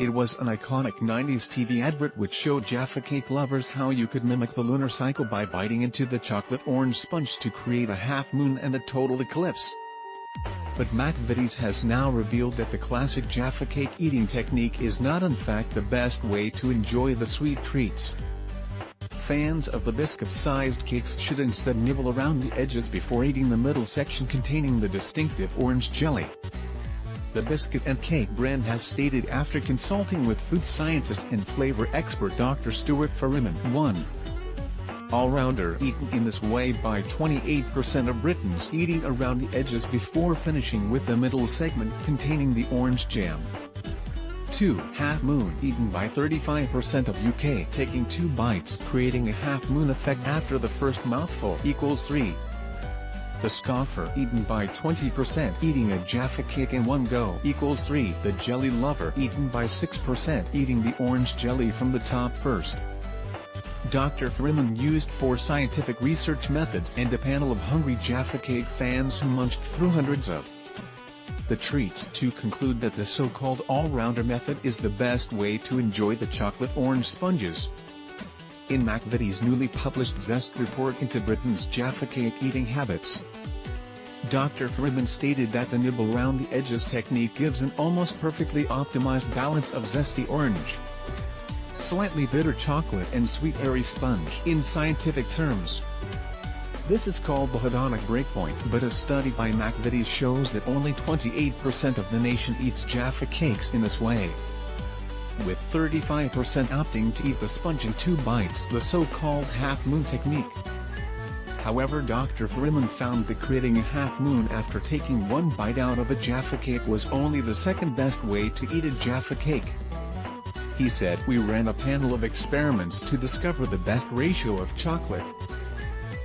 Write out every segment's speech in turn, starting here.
It was an iconic 90s TV advert which showed Jaffa Cake lovers how you could mimic the lunar cycle by biting into the chocolate orange sponge to create a half moon and a total eclipse. But McVitie's has now revealed that the classic Jaffa Cake eating technique is not in fact the best way to enjoy the sweet treats. Fans of the biscuit-sized cakes should instead nibble around the edges before eating the middle section containing the distinctive orange jelly the biscuit and cake brand has stated after consulting with food scientist and flavor expert Dr. Stuart Farrimond 1. All-rounder eaten in this way by 28% of Britons eating around the edges before finishing with the middle segment containing the orange jam. 2. Half moon eaten by 35% of UK taking two bites creating a half moon effect after the first mouthful equals 3. The scoffer eaten by 20% eating a Jaffa cake in one go equals 3. The jelly lover eaten by 6% eating the orange jelly from the top first. Dr. Farrimond used four scientific research methods and a panel of hungry Jaffa cake fans who munched through hundreds of the treats to conclude that the so-called all-rounder method is the best way to enjoy the chocolate orange sponges in McVitie's newly published Zest report into Britain's Jaffa cake eating habits. Dr. Farrimond stated that the nibble round the edges technique gives an almost perfectly optimized balance of zesty orange, slightly bitter chocolate and sweet airy sponge in scientific terms. This is called the hedonic breakpoint but a study by McVitie's shows that only 28% of the nation eats Jaffa cakes in this way with 35% opting to eat the sponge in two bites the so-called half-moon technique. However Dr. Farrimond found that creating a half-moon after taking one bite out of a Jaffa cake was only the second best way to eat a Jaffa cake. He said we ran a panel of experiments to discover the best ratio of chocolate,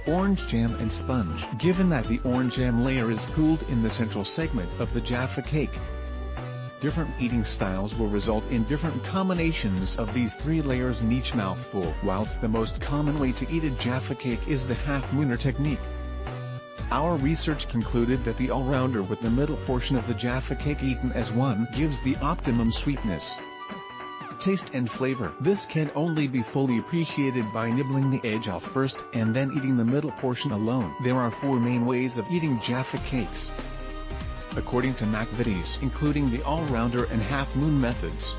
orange jam and sponge given that the orange jam layer is cooled in the central segment of the Jaffa cake different eating styles will result in different combinations of these three layers in each mouthful whilst the most common way to eat a Jaffa cake is the half-mooner technique. Our research concluded that the all-rounder with the middle portion of the Jaffa cake eaten as one gives the optimum sweetness, taste and flavor. This can only be fully appreciated by nibbling the edge off first and then eating the middle portion alone. There are four main ways of eating Jaffa cakes according to McVitie's including the all-rounder and half-moon methods.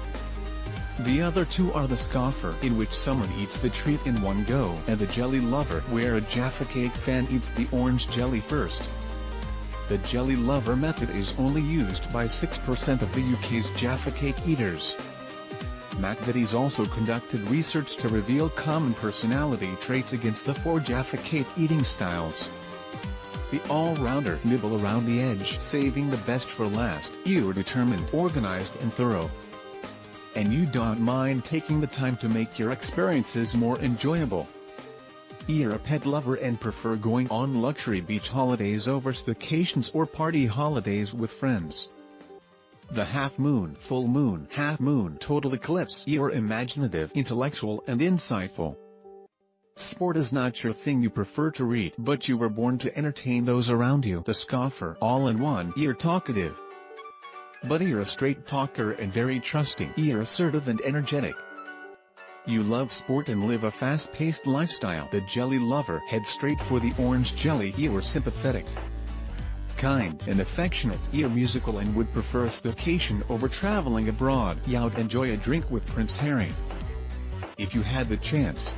The other two are the scoffer in which someone eats the treat in one go and the jelly lover where a Jaffa cake fan eats the orange jelly first. The jelly lover method is only used by 6% of the UK's Jaffa cake eaters. McVitie's also conducted research to reveal common personality traits against the four Jaffa cake eating styles the all-rounder nibble around the edge saving the best for last. You're determined, organized and thorough. And you don't mind taking the time to make your experiences more enjoyable. You're a pet lover and prefer going on luxury beach holidays over vacations or party holidays with friends. The half moon, full moon, half moon, total eclipse. You're imaginative, intellectual and insightful. Sport is not your thing you prefer to read but you were born to entertain those around you. The scoffer all in one. You're talkative. But you're a straight talker and very trusting. You're assertive and energetic. You love sport and live a fast-paced lifestyle. The jelly lover head straight for the orange jelly. You're sympathetic. Kind and affectionate. You're musical and would prefer a staycation over traveling abroad. You'd enjoy a drink with Prince Harry. If you had the chance,